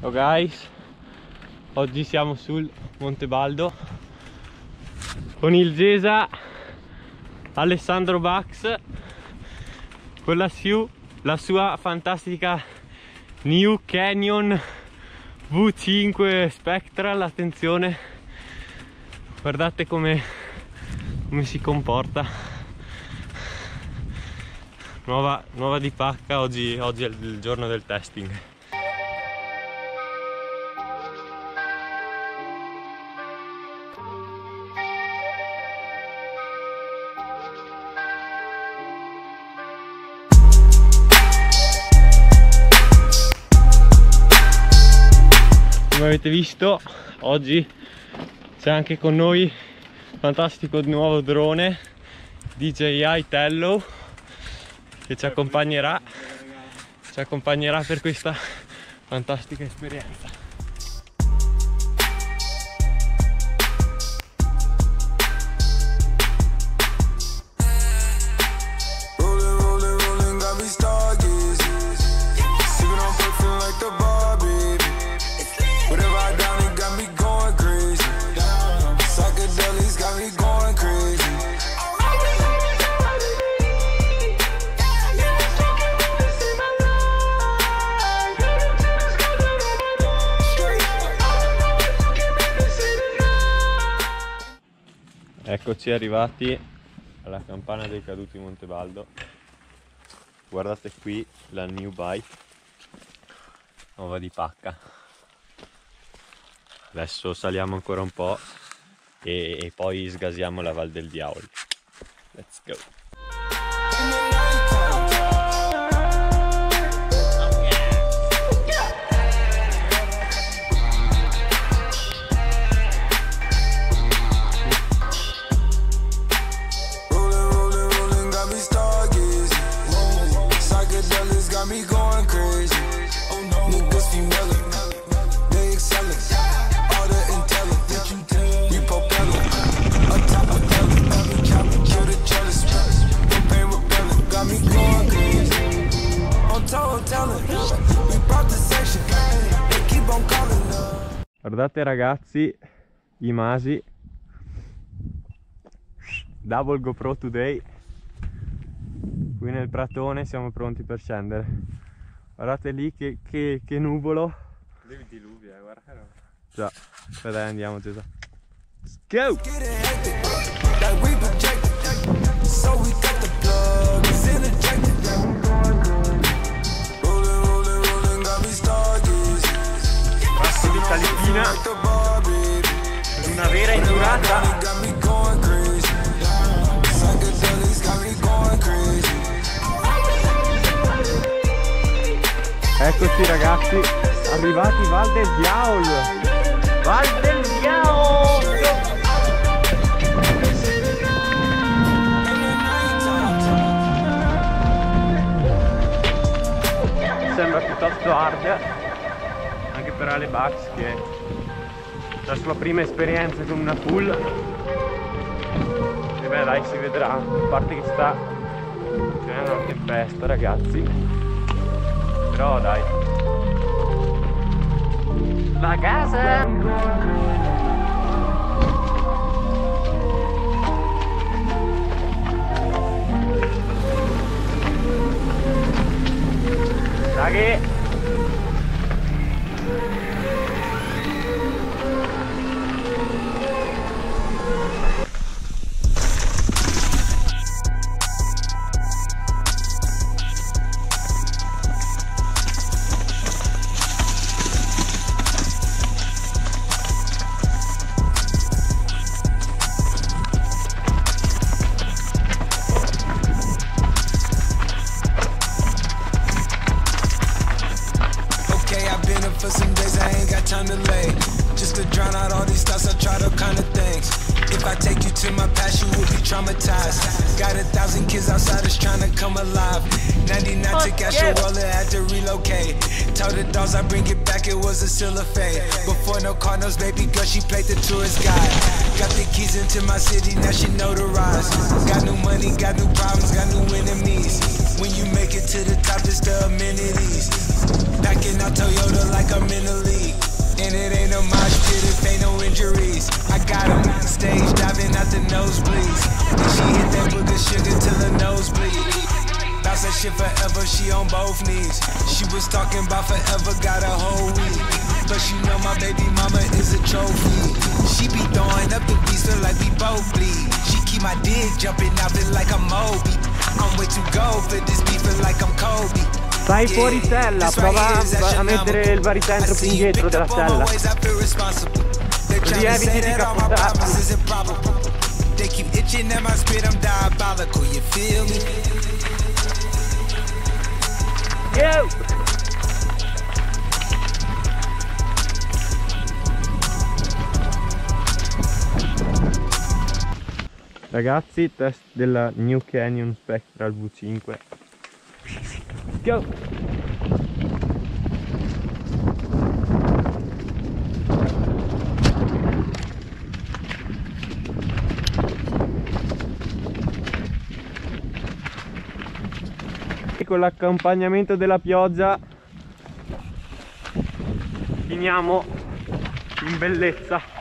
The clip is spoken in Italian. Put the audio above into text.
Ciao guys, oggi siamo sul Monte Baldo con il Gesa Alessandro Bax con la, su, la sua fantastica New Canyon V5 Spectral, attenzione, guardate come, come si comporta. Nuova, nuova di pacca, oggi, oggi è il giorno del testing. Come avete visto oggi c'è anche con noi il fantastico nuovo drone DJI Tello che ci accompagnerà ci accompagnerà per questa fantastica esperienza Eccoci arrivati alla campana dei caduti Montebaldo. Guardate qui la new bike nuova di pacca. Adesso saliamo ancora un po' e, e poi sgasiamo la Val del Diavolo. Let's go. Guardate ragazzi i masi. Double GoPro Today. Qui nel pratone siamo pronti per scendere. Guardate lì che, che, che nuvolo. Devi diluvia, eh, guarda che roba. Già, e dai andiamo Gesa Let's go! Eccoci ragazzi, arrivati Val del Diavolo Val del Diavolo Sembra piuttosto hard Anche per Ale Bax che la sua prima esperienza con una full E beh dai si vedrà. A parte che sta C'è una tempesta ragazzi però dai. La to my past, you will be traumatized. Got a thousand kids outside that's trying to come alive. 99 took out your wallet, had to relocate. Told the dogs I bring it back, it was a fade. Before no Cardinals, baby girl, she played the tourist guide. Got the keys into my city, now she notarized. Got new money, got new problems, got new enemies. When you make it to the top, it's the amenities. Back in out Toyota like I'm in the league. Nosebleeds. And she hit that booger sugar till her nose bleed. Bounce that shit forever, she on both knees. She was talking about forever, got a whole week. But you know my baby mama is a trophy. She be throwing up the feel like we both bleed. She keep my dick jumping out, feel like I'm Moby. I'm way too gold for this like I'm Kobe. Vai fuori sella, prova a, a mettere il baritentro più indietro della sella. Così eviti di capotare. They keep itching at my spirit, I'm diabolical, you feel me? Yo! Ragazzi, test della New Canyon Spectral V5. Go! Con l'accompagnamento della pioggia Finiamo in bellezza.